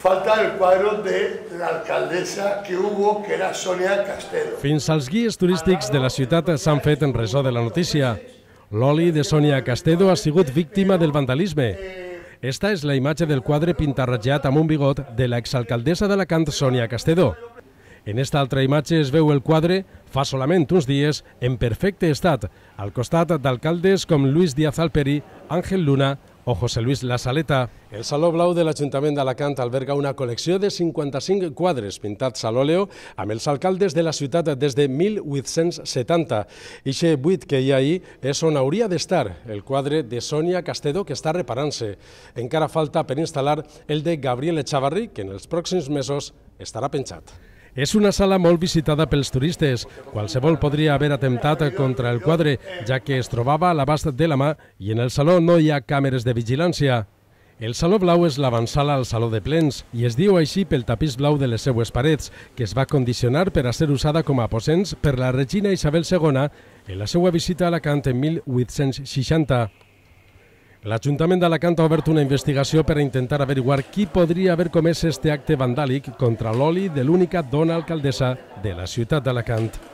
Falta el cuadro de la alcaldesa que hubo, que era Sonia Castedo. Fins als guies turístics de la ciutat s'han fet en resó de la notícia. L'oli de Sonia Castedo ha sigut víctima del vandalisme. Esta és la imatge del quadre pintarratjat amb un bigot de l'exalcaldessa d'Alacant, Sonia Castedo. En esta altra imatge es veu el quadre, fa solament uns dies, en perfecte estat, al costat d'alcaldes com Luis Díaz Alperi, Àngel Luna o José Luis La Saleta. El Saló Blau de l'Ajuntament d'Alacant alberga una col·lecció de 55 quadres pintats a l'òleo amb els alcaldes de la ciutat des de 1870. Ixe buit que hi ha ahí és on hauria d'estar el quadre de Sònia Castedo que està reparant-se. Encara falta per instal·lar el de Gabriel Echavarri, que en els pròxims mesos estarà penjat. És una sala molt visitada pels turistes. Qualsevol podria haver atemptat contra el quadre, ja que es trobava a l'abast de la mà i en el saló no hi ha càmeres de vigilància. El Saló Blau és l'avançala al Saló de Plens i es diu així pel tapís blau de les seues parets, que es va condicionar per a ser usada com a aposents per la regina Isabel II en la seva visita a Alacant en 1860. L'Ajuntament d'Alacant ha obert una investigació per a intentar averiguar qui podria haver comès este acte vandàlic contra l'oli de l'única dona alcaldessa de la ciutat d'Alacant.